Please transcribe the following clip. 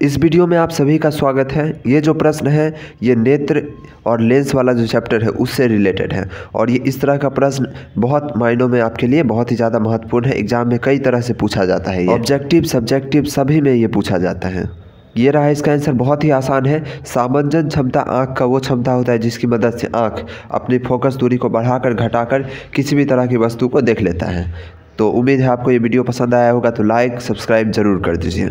इस वीडियो में आप सभी का स्वागत है। ये जो प्रश्न है, ये नेत्र और लेंस वाला जो चैप्टर है, उससे रिलेटेड है। और ये इस तरह का प्रश्न बहुत मायनों में आपके लिए बहुत ही ज़्यादा महत्वपूर्ण है। एग्ज़ाम में कई तरह से पूछा जाता है ऑब्जेक्टिव सब्जेक्टिव सभी में ये पूछा जाता है। ये रहा इसका आंसर बहुत ही आसान है। सामंजन क्षमता आँख का वो क्षमता होता है जिसकी मदद से आँख अपनी फोकस दूरी को बढ़ाकर, घटाकर किसी भी तरह की वस्तु को देख लेता है। तो उम्मीद है आपको ये वीडियो पसंद आया होगा तो लाइक सब्सक्राइब ज़रूर कर दीजिए।